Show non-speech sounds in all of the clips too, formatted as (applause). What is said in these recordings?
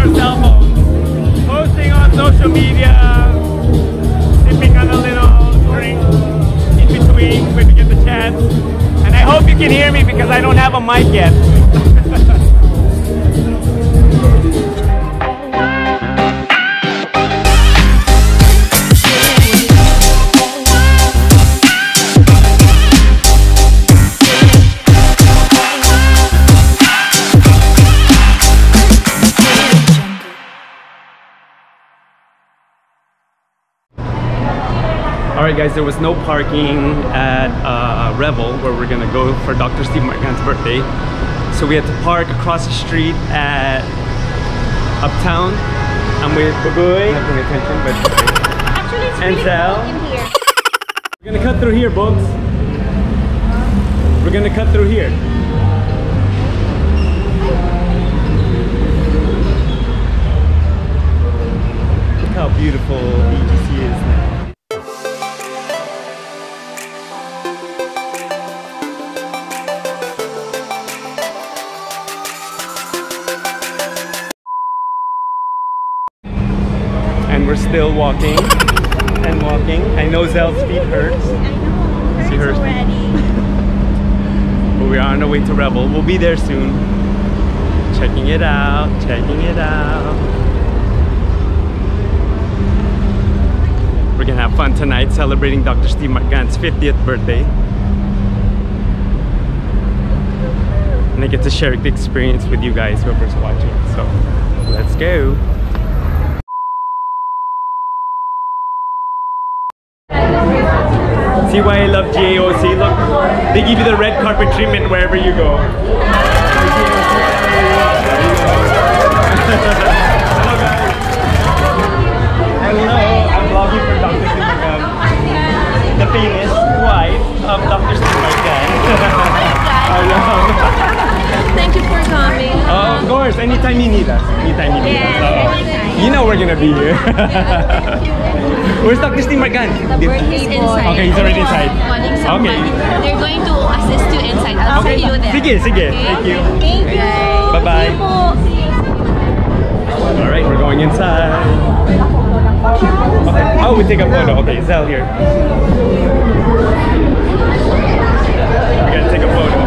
our cell posting on social media, sipping on a little drink in between when we get the chance. And I hope you can hear me because I don't have a mic yet. Alright guys, there was no parking at uh, Revel where we're gonna go for Dr. Steve Mark Gan's birthday. So we had to park across the street at Uptown. I'm with Baboy. Not paying attention, but Actually, it's And really Sal? in here. we're gonna cut through here, Books. We're gonna cut through here. Look how beautiful still walking and walking. I know Zel's feet hurts, I know. See Hurts her- already. (laughs) but we are on our way to Revel. We'll be there soon. Checking it out, checking it out. We're gonna have fun tonight celebrating Dr. Steve Mark Gan's 50th birthday. And I get to share the experience with you guys, whoever's watching. So let's go. See why I love GAOC? Look, they give you the red carpet treatment wherever you go. Hello guys. Hello, I'm vlogging for Dr. The famous wife of Dr. Thank you for coming. Oh, of course, anytime you need us. Anytime you need Yes, us. Anytime. You know we're gonna be here. Where's Dr. Steve Mark Gan? The birthday boy. Okay, he's already inside. Calling. Okay. They're going to assist you inside. I'll Okay. see you there. Sige, sige. Okay? Thank you. Thank you. Bye-bye. See you po. All right, we're going inside. Okay. Oh, we take a photo. Okay, Zell here. We're gonna take a photo.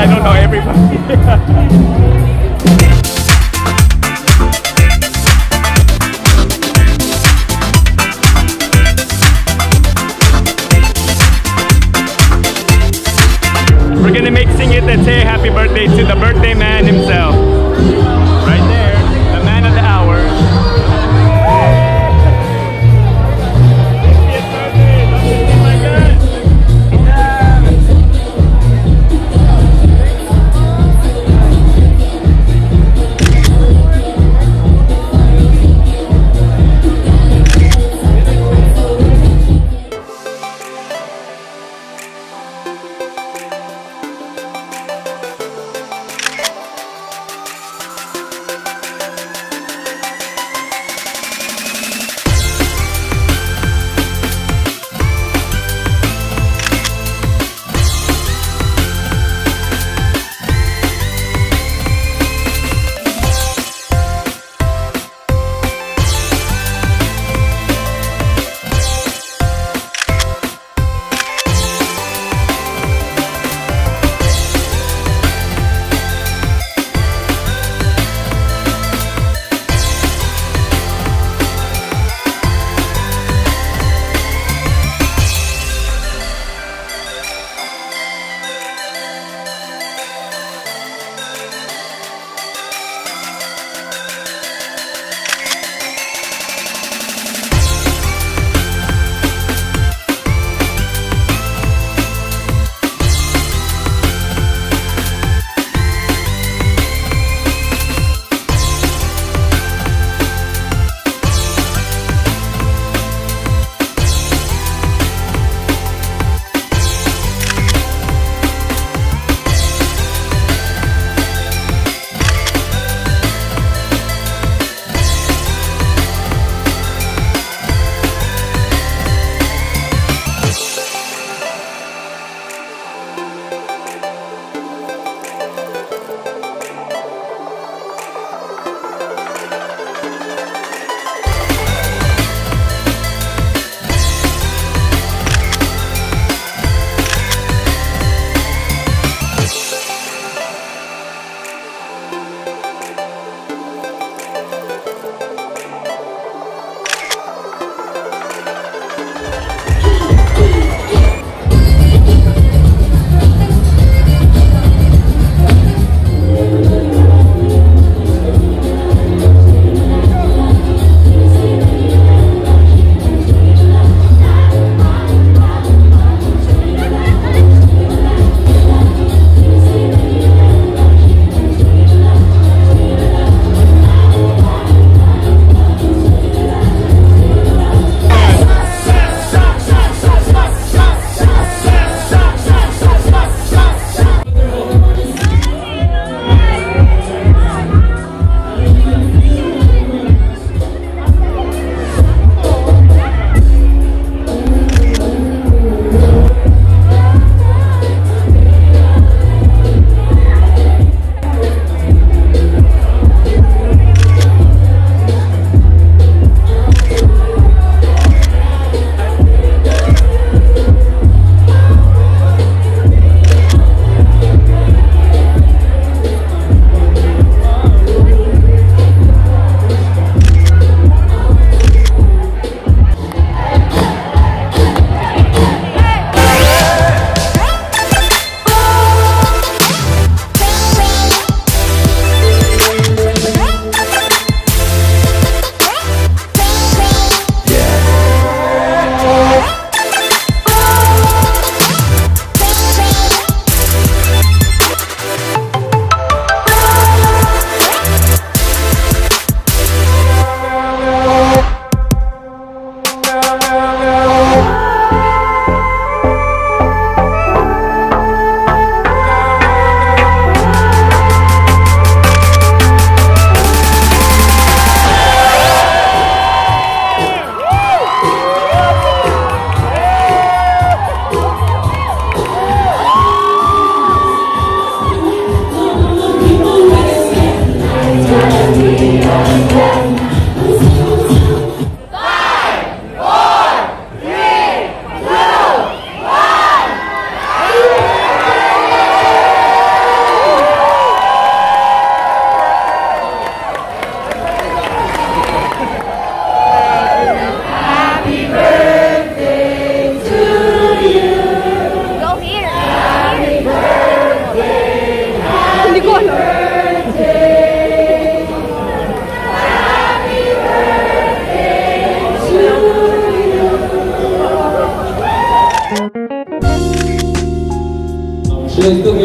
I don't know everybody. (laughs) We're gonna make sing it and say happy birthday to the birthday man himself.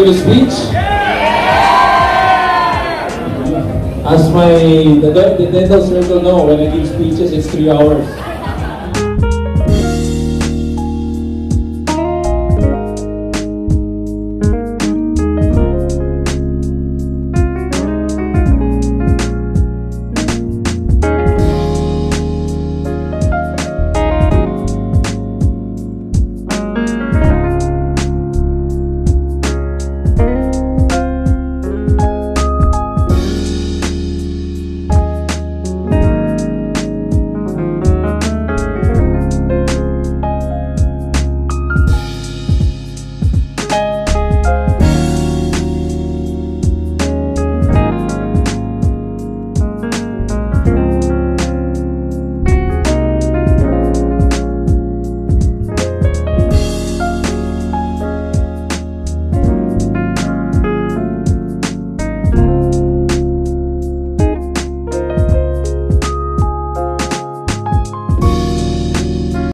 Give a speech? As my the, the dental circle know, when I give speeches, it's three hours.